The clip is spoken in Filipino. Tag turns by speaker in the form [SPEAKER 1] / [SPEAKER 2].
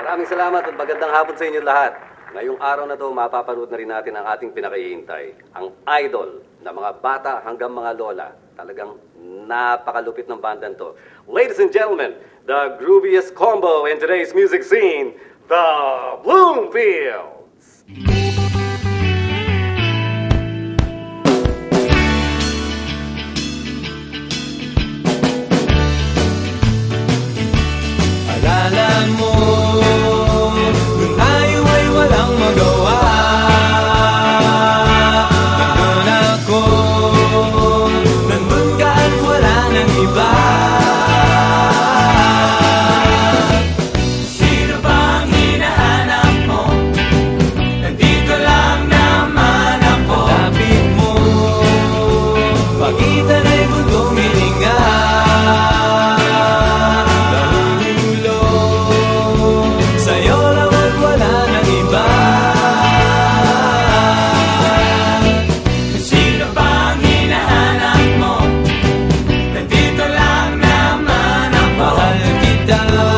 [SPEAKER 1] maraming salamat at magandang hapon sa inyo lahat. Ngayong araw na to, mapapanood na rin natin ang ating pinakihintay. Ang idol na mga bata hanggang mga lola. Talagang napakalupit ng bandan to. Ladies and gentlemen, the grooviest combo in today's music scene, the Bloomfields! cuidado.